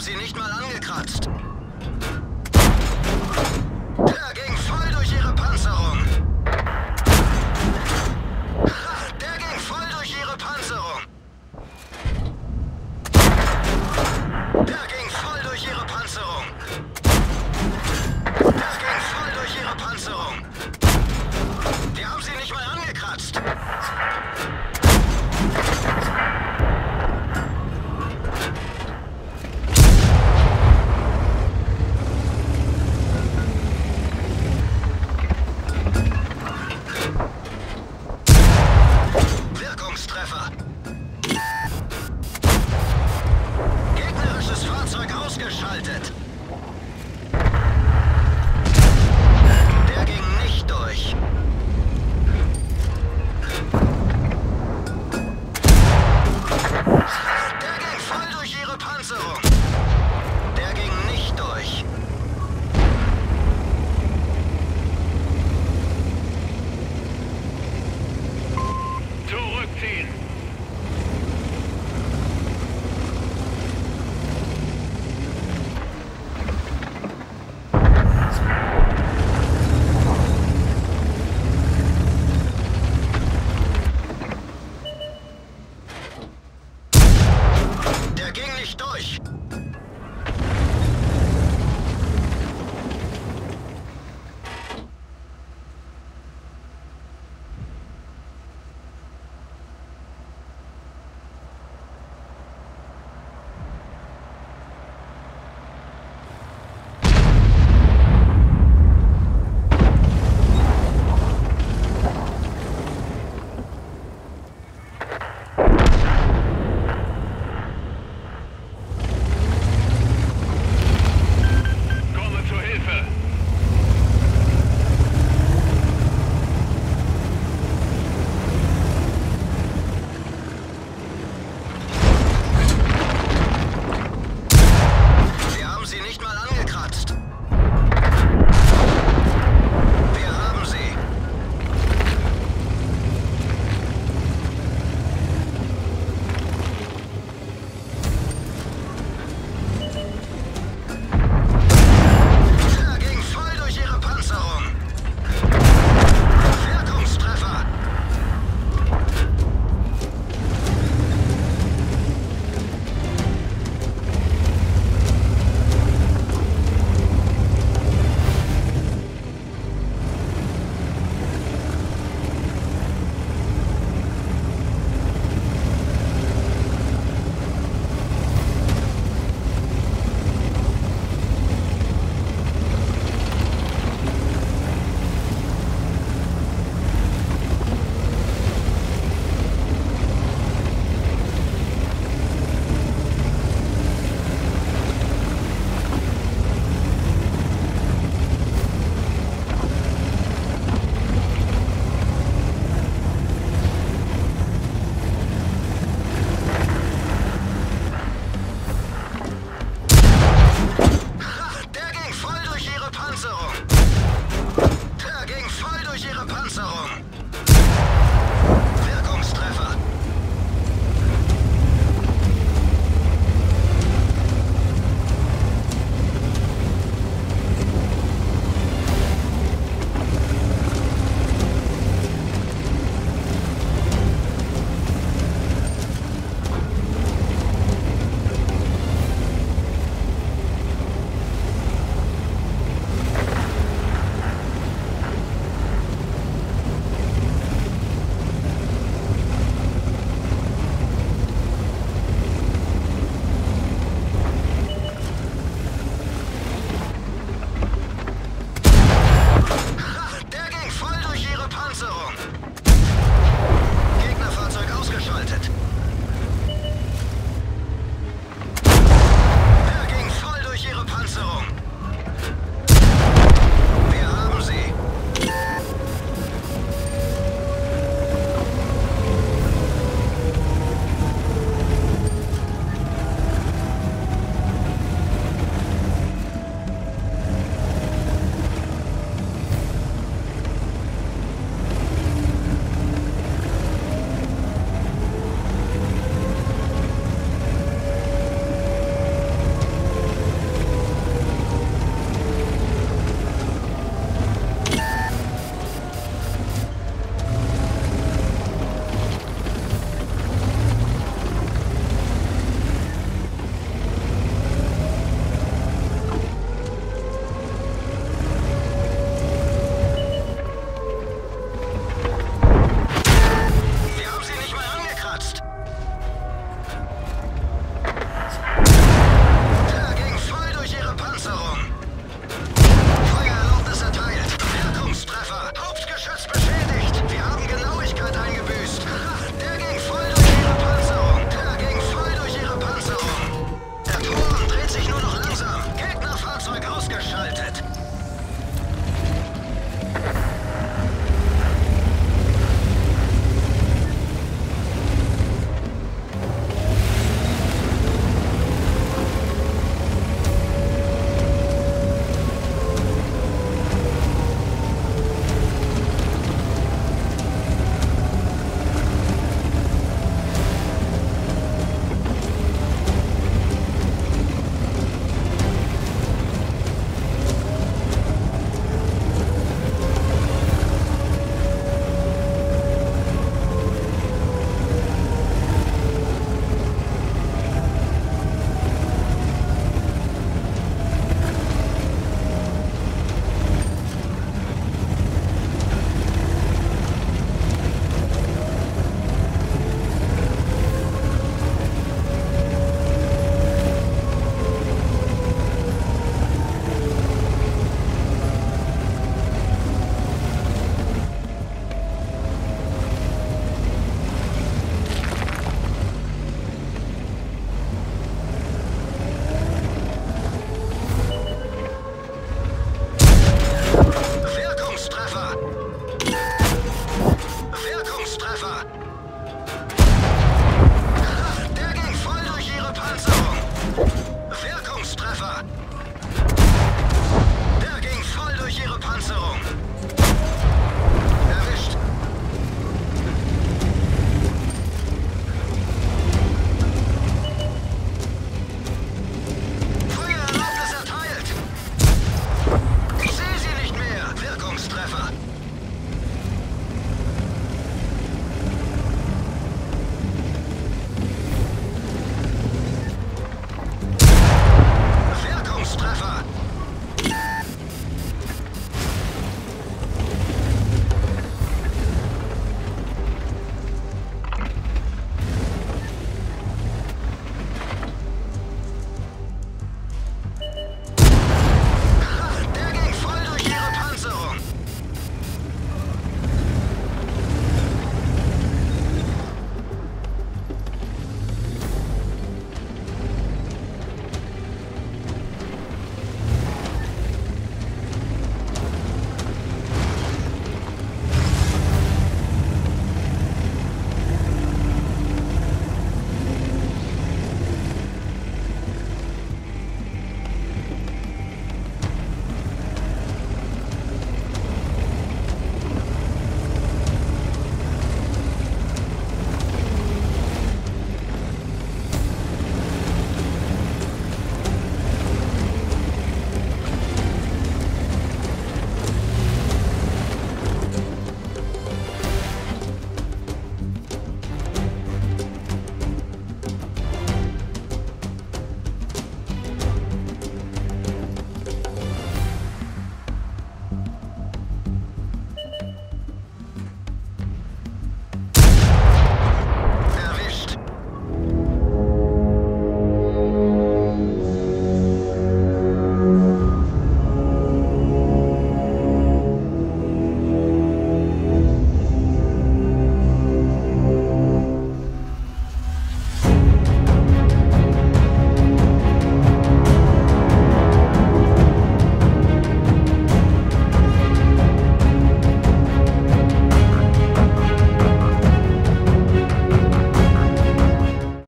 haben sie nicht mal angekratzt.